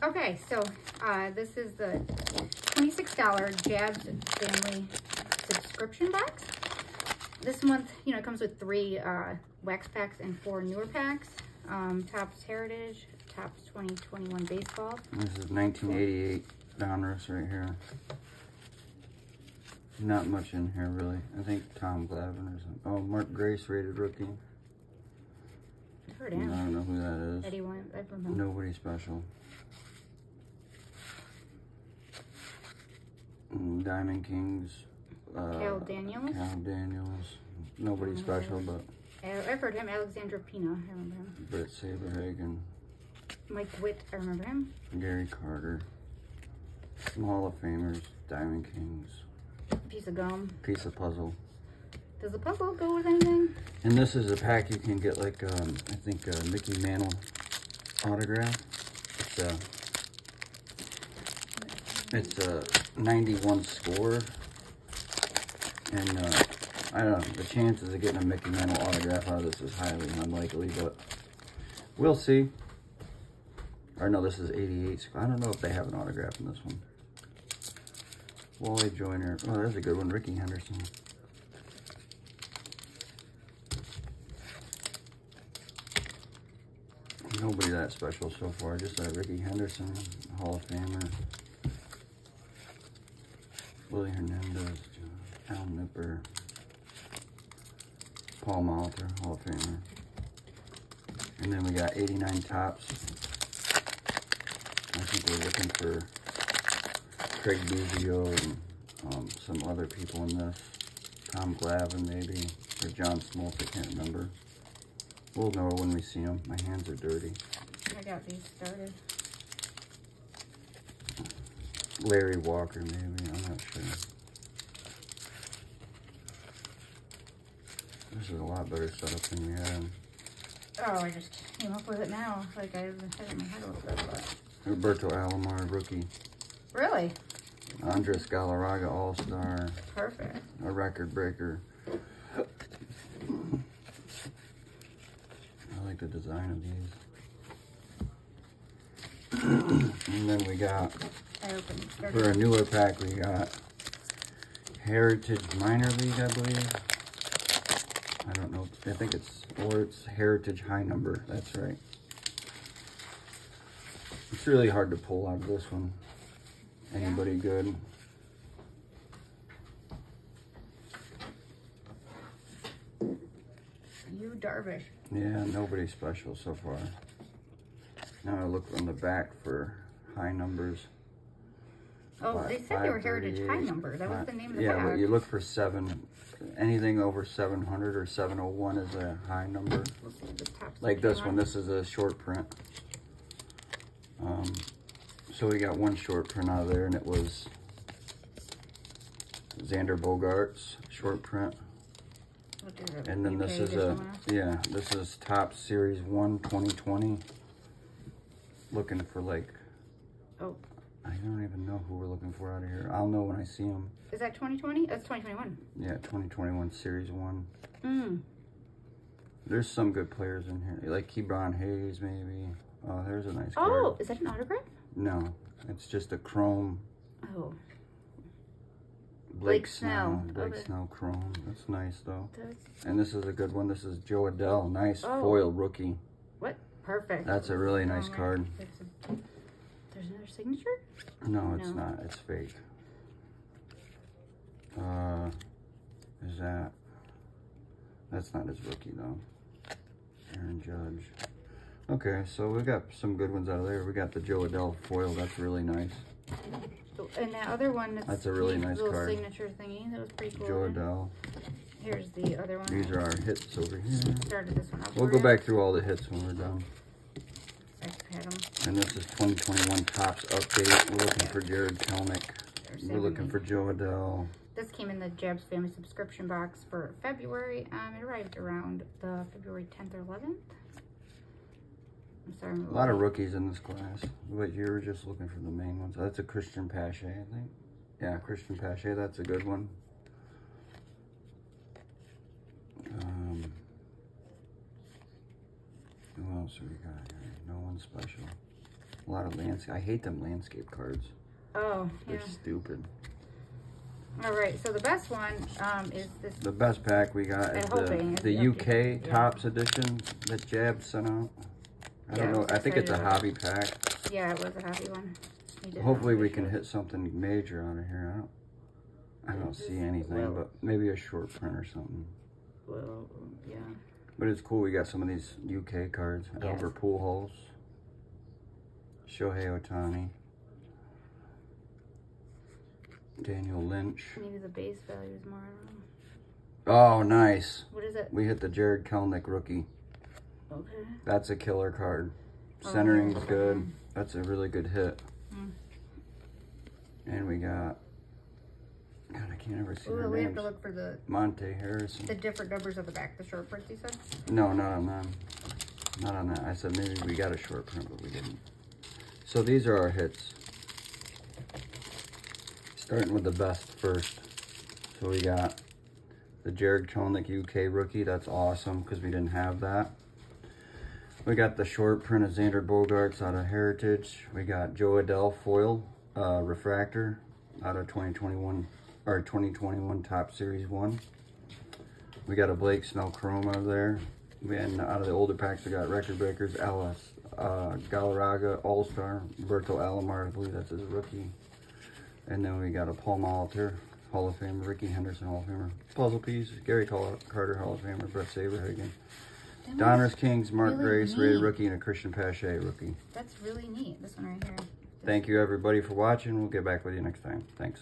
Okay, so uh, this is the $26 Jabs Family subscription box. This month, you know, it comes with three uh, wax packs and four newer packs. Um, Topps Heritage, Topps 2021 Baseball. This is 1988 Donruss right here. Not much in here really. I think Tom Glavine or something. Oh, Mark Grace rated rookie. I don't know who that is. Eddie Wynn, I remember. Nobody special. Diamond Kings. Uh, Kal Daniels. Kal Daniels. Nobody Mm, special, but I- I've heard him. Alexandra Pina, I remember him. Bret Saberhagen. Mike Witt, I remember him. Gary Carter. Some Hall of Famers. Diamond Kings. Piece of gum. Piece of puzzle. Does the puzzle go with anything? And this is a pack you can get like, um, I think, uh, Mickey Mantle autograph. It's a, it's a 91 score. And, uh, I don't know, the chances of getting a Mickey Mantle autograph out of this is highly unlikely, but we'll see. Or no, this is 88. sc- I don't know if they have an autograph in this one. Wally Joyner. Oh, there's a good one. Rickey Henderson. Nobody that special so far. Just that Rickey Henderson, Hall of Famer. Willie Hernandez, Al Nipper, Paul Molitor, Hall of Famer. And then we got 89 Topps. I think we're looking for Craig Biggio and um, some other people in this. Tom Glavine maybe, or John Smoltz, I can't remember. We'll know when we see them. My hands are dirty. I got these started. Larry Walker, maybe. I'm not sure. This is a lot better setup than we had. Oh, I just came up with it now. Like I had it in my head a little bit, but Roberto Alomar, rookie. really Andres Galarraga, All-Star. perfect. A record breaker. I like the design of these. and then we got I opened For a newer pack, we got Heritage Minor League, I believe. I don't know. I think it's, or it's Heritage High Number. That's right. It's really hard to pull out of this one. Anybody good? Yu Darvish. Yeah, nobody special so far. Now I look on the back for high numbers. Oh, Fi- they said they were Heritage High 538, Number. That was the name of the Yeah, pack. but you look for seven, anything over 700 or 701 is a high number. Like this one, this is a short print. Um, so we got one short print out of there and it was Xander Bogaerts short print. What is it, And then this is a, yeah, this is Topps series one 2020. Looking for like, Oh, I don't even know who we're looking for out of here. I'll know when I see them. is that 2020? That's 2021. Yeah, 2021 series one. Mm. There's some good players in here, like Ke'Bryan Hayes maybe. Oh, there's a nice card. Oh, is that an autograph? No, it's just a chrome Oh, Blake, Blake Snell. Snell. Blake Okay. Snell chrome. That's nice though. that's And this is a good one. This is Jo Adell. Nice Oh. foil rookie. what? Perfect. That's a really nice Oh, card. There's, a- there's another signature? No, it's No. not. It's fake. Uh, is that? That's not his rookie though. Aaron Judge. Okay, so we got some good ones out of there. We got the Jo Adell foil. That's really nice. And that other one, that's, That's a really nice little card. signature thingy. That was pretty cool. Jo Adell. Here's the other one. These are our hits over here. Started this one up. We'll for go back through all the hits when we're done. I just had 'em. And this is 2021 Topps Update. We're looking for Jarred Kelenic. We're looking for Jo Adell. This came in the Jabs Family subscription box for February. Um, it arrived around the February 10th or 11th. I'm sorry. I'm A lot of rookies in this class. But you were just looking for the main ones. That's a Cristian Pache, I think. Yeah, Cristian Pache. That's a good one. Um, who else have we got here? No one special. A lot of landscape. I hate them landscape cards. Oh, They're yeah. stupid. All right, so the best one um, is this. The best pack we got is the, the the UK yeah. Topps edition that Jab sent out. I Yeah, don't know. I think it's a excited about hobby pack. Yeah, it was a hobby one. Hopefully we can hit something major out of here. I don't. I don't This- see anything, well- but maybe a short print or something. Well, yeah. But it's cool. We got some of these UK cards. Yes. Albert Pujols, Shohei Ohtani, Daniel Lynch. Maybe the base value is more. I don't know. Oh, nice. What is it? We hit the Jarred Kelenic rookie. Okay. That's a killer card. Oh, Centering's okay. good. That's a really good hit. Mm. And we got. God, I can't ever see Ooh, their we have to look for the Monte Harrison. the different numbers of the back, the short prints. You said. No, not on them. Not on that. I said maybe we got a short print, but we didn't. So these are our hits. Starting with the best first. So we got the Jarred Kelenic UK rookie. That's awesome because we didn't have that. We got the short print of Xander Bogaerts out of Heritage. We got Jo Adell foil uh, refractor out of 2021 or 2021 Topps Series one. We got a Blake Snell Chroma there. And out of the older packs, we got Record Breakers, Ellis, uh, Galarraga, All-Star, Berto Alomar, I believe that's his rookie. And then we got a Paul Molitor, Hall of Famer, Rickey Henderson, Hall of Famer, Puzzle Piece, Gary Carter, Hall of Famer, Bret Saberhagen, That Donruss Kings, Mark really Grace, rated neat. rookie, and a Cristian Pache rookie. That's really neat. This one right here. Thank you everybody for watching. We'll get back with you next time. Thanks.